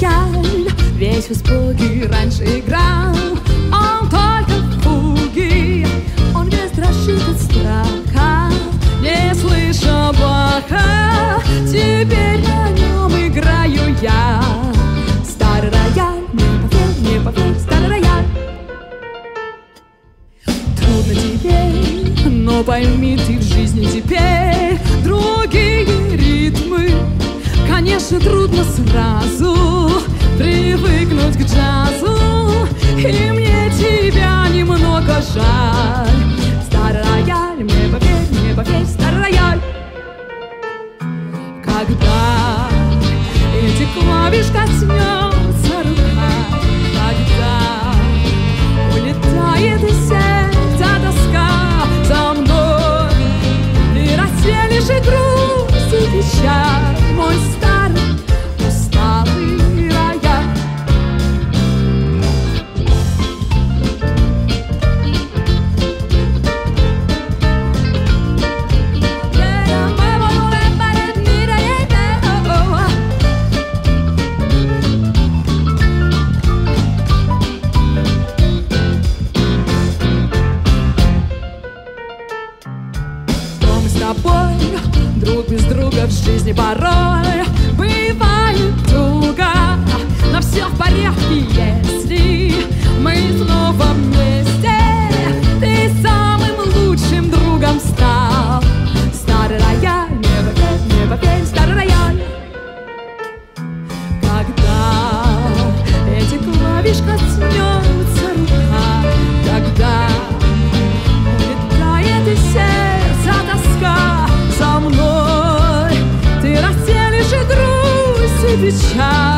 Весь в испуге раньше играл. Он только в фуги Он весь дрожит от страха. Не слыша Баха Теперь на нем играю я. Старый рояль, не поверь, не поверь, старый рояль. Трудно тебе, но пойми ты в жизни теперь Другие ритмы. Конечно, трудно сразу привыкнуть к джазу И мне тебя немного жаль. Старый рояль, мне поверь, мне поверь, старый рояль Когда эти клавиш коснется тобой, друг без друга в жизни порой Бывает туго, но все в порядке, если мы снова вместе. Ты самым лучшим другом стал. Старый рояль, не поверь, не поверь, старый рояль. Когда эти клавиш коснется мной Ты